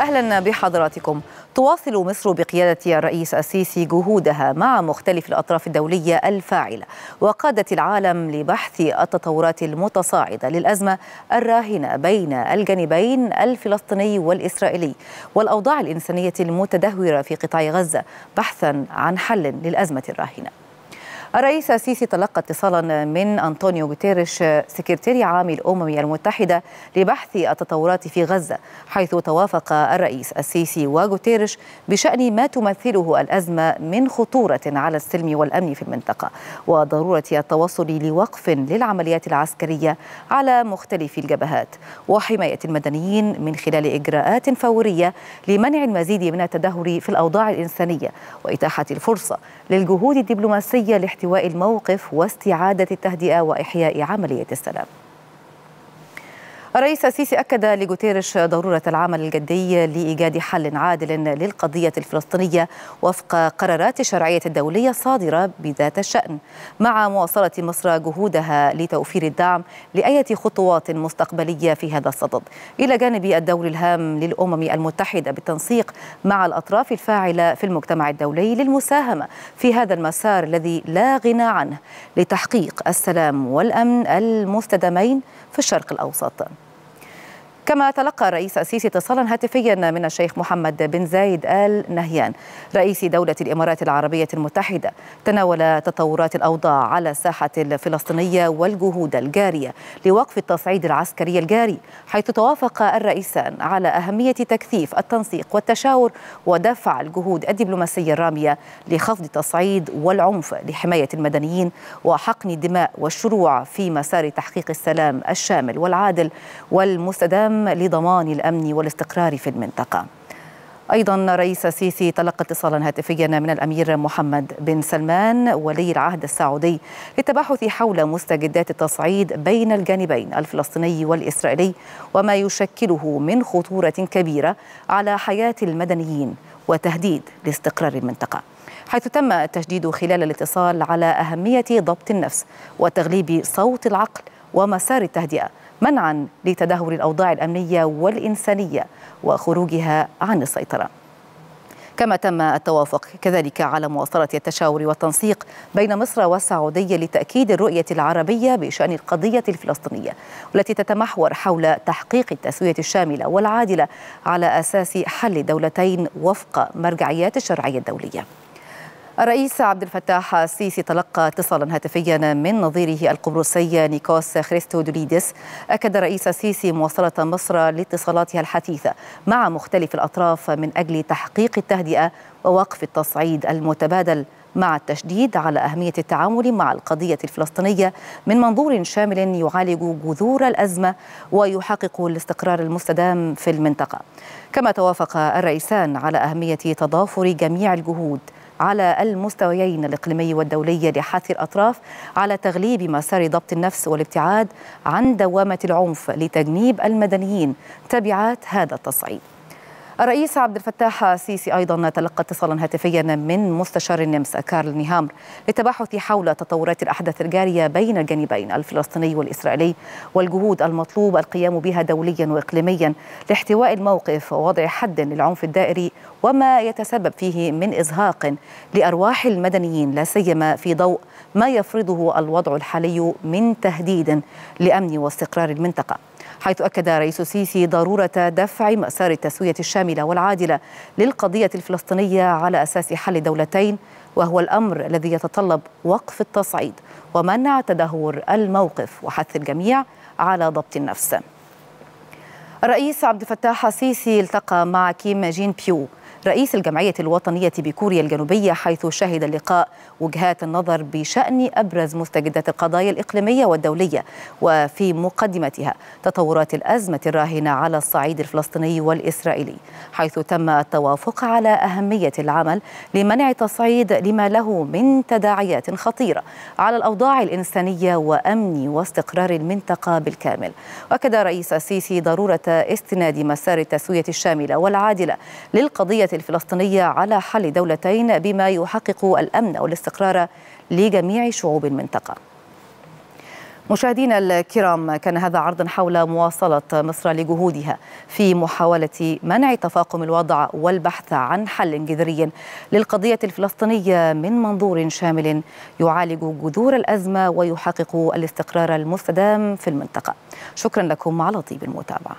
أهلا بحضراتكم. تواصل مصر بقيادة الرئيس السيسي جهودها مع مختلف الأطراف الدولية الفاعلة وقادت العالم لبحث التطورات المتصاعدة للأزمة الراهنة بين الجانبين الفلسطيني والإسرائيلي والأوضاع الإنسانية المتدهورة في قطاع غزة بحثا عن حل للأزمة الراهنة. الرئيس السيسي تلقى اتصالا من أنطونيو غوتيريش سكرتير عام الأمم المتحدة لبحث التطورات في غزة حيث توافق الرئيس السيسي وغوتيريش بشأن ما تمثله الأزمة من خطورة على السلم والأمن في المنطقة وضرورة التوصل لوقف للعمليات العسكرية على مختلف الجبهات وحماية المدنيين من خلال إجراءات فورية لمنع المزيد من التدهور في الأوضاع الإنسانية وإتاحة الفرصة للجهود الدبلوماسية لاحتواء الموقف واستعادة التهدئة وإحياء عملية السلام. الرئيس السيسي أكد لجوتيرش ضرورة العمل الجدي لإيجاد حل عادل للقضية الفلسطينية وفق قرارات الشرعية الدولية الصادرة بذات الشأن. مع مواصلة مصر جهودها لتوفير الدعم لأية خطوات مستقبلية في هذا الصدد. إلى جانب الدور الهام للأمم المتحدة بالتنسيق مع الأطراف الفاعلة في المجتمع الدولي للمساهمة في هذا المسار الذي لا غنى عنه لتحقيق السلام والأمن المستدامين في الشرق الأوسط. كما تلقى الرئيس السيسي اتصالا هاتفيا من الشيخ محمد بن زايد آل نهيان رئيس دولة الإمارات العربية المتحدة. تناول تطورات الأوضاع على الساحة الفلسطينية والجهود الجارية لوقف التصعيد العسكري الجاري حيث توافق الرئيسان على أهمية تكثيف التنسيق والتشاور ودفع الجهود الدبلوماسية الرامية لخفض التصعيد والعنف لحماية المدنيين وحقن الدماء والشروع في مسار تحقيق السلام الشامل والعادل والمستدام. لضمان الأمن والاستقرار في المنطقة. أيضا رئيس السيسي تلقى اتصالا هاتفيا من الأمير محمد بن سلمان ولي العهد السعودي للتباحث حول مستجدات التصعيد بين الجانبين الفلسطيني والإسرائيلي وما يشكله من خطورة كبيرة على حياة المدنيين وتهديد لاستقرار المنطقة. حيث تم التشديد خلال الاتصال على أهمية ضبط النفس وتغليب صوت العقل ومسار التهدئة منعا لتدهور الأوضاع الأمنية والإنسانية وخروجها عن السيطرة. كما تم التوافق كذلك على مواصلة التشاور والتنسيق بين مصر والسعودية لتأكيد الرؤية العربية بشأن القضية الفلسطينية والتي تتمحور حول تحقيق التسوية الشاملة والعادلة على أساس حل دولتين وفق مرجعيات الشرعية الدولية. الرئيس عبد الفتاح السيسي تلقى اتصالا هاتفيا من نظيره القبرصي نيكوس خريستودوليدس أكد الرئيس السيسي مواصلة مصر لاتصالاتها الحثيثة مع مختلف الأطراف من أجل تحقيق التهدئة ووقف التصعيد المتبادل مع التشديد على أهمية التعامل مع القضية الفلسطينية من منظور شامل يعالج جذور الأزمة ويحقق الاستقرار المستدام في المنطقة. كما توافق الرئيسان على أهمية تضافر جميع الجهود على المستويين الإقليمي والدولي لحث الأطراف على تغليب مسار ضبط النفس والابتعاد عن دوامة العنف لتجنيب المدنيين. تبعات هذا التصعيد. الرئيس عبد الفتاح السيسي أيضا تلقى اتصالا هاتفيا من مستشار النمسا كارل نيهامر للتباحث حول تطورات الأحداث الجارية بين الجانبين الفلسطيني والإسرائيلي والجهود المطلوب القيام بها دوليا واقليميا لاحتواء الموقف ووضع حد للعنف الدائري وما يتسبب فيه من إزهاق لأرواح المدنيين. لا سيما في ضوء ما يفرضه الوضع الحالي من تهديد لأمن واستقرار المنطقة. حيث أكد رئيس السيسي ضرورة دفع مسار التسوية الشاملة والعادلة للقضية الفلسطينية على أساس حل دولتين وهو الأمر الذي يتطلب وقف التصعيد ومنع تدهور الموقف وحث الجميع على ضبط النفس. الرئيس عبد الفتاح السيسي التقى مع كيم جين بيو رئيس الجمعية الوطنية بكوريا الجنوبية حيث شهد اللقاء وجهات النظر بشأن أبرز مستجدات القضايا الإقليمية والدولية وفي مقدمتها تطورات الأزمة الراهنة على الصعيد الفلسطيني والإسرائيلي حيث تم التوافق على أهمية العمل لمنع تصعيد لما له من تداعيات خطيرة على الأوضاع الإنسانية وأمن واستقرار المنطقة بالكامل. وأكد رئيس السيسي ضرورة استناد مسار التسوية الشاملة والعادلة للقضية الفلسطينية على حل دولتين بما يحقق الأمن والاستقرار لجميع شعوب المنطقة. مشاهدينا الكرام كان هذا عرضا حول مواصلة مصر لجهودها في محاولة منع تفاقم الوضع والبحث عن حل جذري للقضية الفلسطينية من منظور شامل يعالج جذور الأزمة ويحقق الاستقرار المستدام في المنطقة. شكرا لكم على طيب المتابعة.